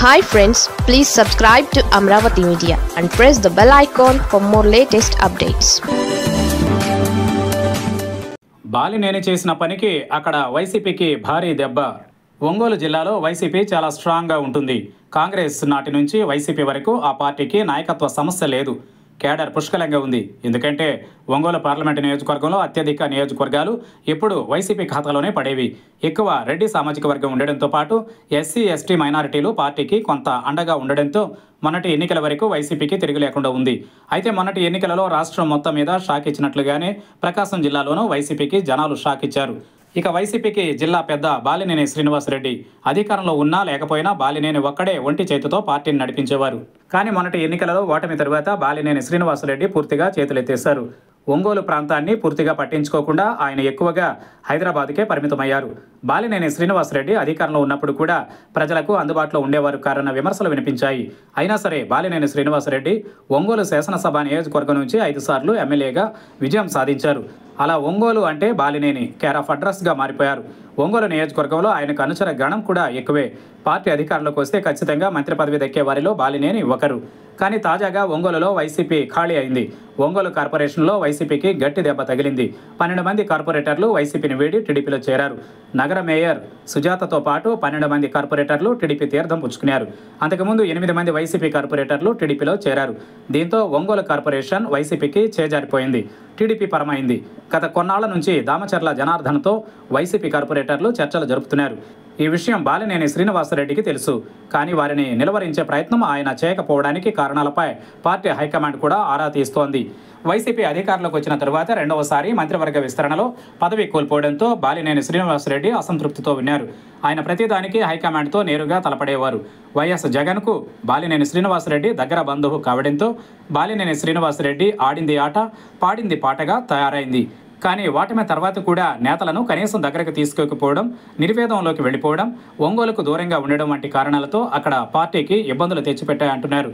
Hi friends please subscribe to Amaravati media and press the bell icon for more latest updates Balineni చేసిన పనికి అక్కడ వైసీపీకి భారీ దెబ్బ. ఒంగోలు జిల్లాలో వైసీపీ చాలా స్ట్రాంగ్గా ఉంటుంది. కాంగ్రెస్ నాటి నుంచి వైసీపీ వరకు ఆ పార్టీకి నాయకత్వ సమస్య లేదు. కేడర్ పుష్కలంగా ఉంది. ఎందుకంటే ఒంగోలు పార్లమెంటు నియోజకవర్గంలో అత్యధిక నియోజకవర్గాలు ఇప్పుడు వైసీపీ ఖాతాలోనే పడేవి. ఎక్కువ రెడ్డి సామాజిక వర్గం ఉండడంతో పాటు ఎస్సీ ఎస్టీ మైనారిటీలు పార్టీకి కొంత అండగా ఉండడంతో మొన్నటి ఎన్నికల వరకు వైసీపీకి తిరిగి లేకుండా ఉంది. అయితే మొన్నటి ఎన్నికలలో రాష్ట్రం మొత్తం మీద షాక్ ఇచ్చినట్లుగానే ప్రకాశం జిల్లాలోనూ వైసీపీకి జనాలు షాక్ ఇచ్చారు. ఇక వైసీపీకి జిల్లా పెద్ద బాలినేని శ్రీనివాసరెడ్డి అధికారంలో ఉన్నా లేకపోయినా బాలినేని ఒక్కడే ఒంటి చేతితో పార్టీని నడిపించేవారు. కానీ మొన్నటి ఎన్నికలలో ఓటమి తరువాత బాలినేని శ్రీనివాసరెడ్డి పూర్తిగా చేతులెత్తేశారు. ఒంగోలు ప్రాంతాన్ని పూర్తిగా పట్టించుకోకుండా ఆయన ఎక్కువగా హైదరాబాద్కే పరిమితమయ్యారు. బాలినేని శ్రీనివాసరెడ్డి అధికారంలో ఉన్నప్పుడు కూడా ప్రజలకు అందుబాటులో ఉండేవారు కారన్న విమర్శలు వినిపించాయి. అయినా సరే బాలినేని శ్రీనివాసరెడ్డి ఒంగోలు శాసనసభ నియోజకవర్గం నుంచి ఐదు సార్లు ఎమ్మెల్యేగా విజయం సాధించారు. అలా ఒంగోలు అంటే బాలినేని కేర్ ఆఫ్ అడ్రస్గా మారిపోయారు. ఒంగోలు నియోజకవర్గంలో ఆయనకు అనుచర గణం కూడా ఎక్కువే. పార్టీ అధికారంలోకి వస్తే ఖచ్చితంగా మంత్రి పదవి దక్కే వారిలో బాలినేని ఒకరు. కానీ తాజాగా ఒంగోలులో వైసీపీ ఖాళీ అయింది. ఒంగోలు కార్పొరేషన్లో వైసీపీకి గట్టి దెబ్బ తగిలింది. పన్నెండు మంది కార్పొరేటర్లు వైసీపీని వీడి టీడీపీలో చేరారు. నగర మేయర్ సుజాతతో పాటు పన్నెండు మంది కార్పొరేటర్లు టీడీపీ తీర్థం పుచ్చుకున్నారు అంతకుముందు ఎనిమిది మంది వైసీపీ కార్పొరేటర్లు టీడీపీలో చేరారు. దీంతో ఒంగోలు కార్పొరేషన్ వైసీపీకి చేజారిపోయింది. టీడీపీ పరమైంది. గత కొన్నాళ్ళ నుంచి దామచర్ల జనార్దన్తో వైసీపీ కార్పొరేటర్లు చర్చలు జరుపుతున్నారు. ఈ విషయం బాలినేని శ్రీనివాసరెడ్డికి తెలుసు. కానీ వారిని నిలవరించే ప్రయత్నం ఆయన చేయకపోవడానికి కారణాలపై పార్టీ హైకమాండ్ కూడా ఆరా తీస్తోంది. వైసీపీ అధికారంలోకి వచ్చిన తరువాత రెండవసారి మంత్రివర్గ విస్తరణలో పదవి కోల్పోవడంతో బాలినేని శ్రీనివాసరెడ్డి అసంతృప్తితో విన్నారు. ఆయన ప్రతిదానికి హైకమాండ్తో నేరుగా తలపడేవారు. వైఎస్ జగన్కు బాలినేని శ్రీనివాసరెడ్డి దగ్గర బంధువు కావడంతో బాలినేని శ్రీనివాసరెడ్డి ఆడింది ఆట పాడింది పాటగా తయారైంది. కానీ ఓటమి తర్వాత కూడా నేతలను కనీసం దగ్గరకు తీసుకోకపోవడం నిర్వేదంలోకి వెళ్ళిపోవడం ఒంగోలుకు దూరంగా ఉండడం వంటి కారణాలతో అక్కడ పార్టీకి ఇబ్బందులు తెచ్చిపెట్టాయంటున్నారు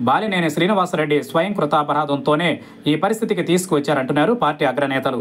బాలినేని శ్రీనివాసరెడ్డి స్వయం కృతాపరాధంతోనే ఈ పరిస్థితికి తీసుకువచ్చారంటున్నారు పార్టీ అగ్రనేతలు.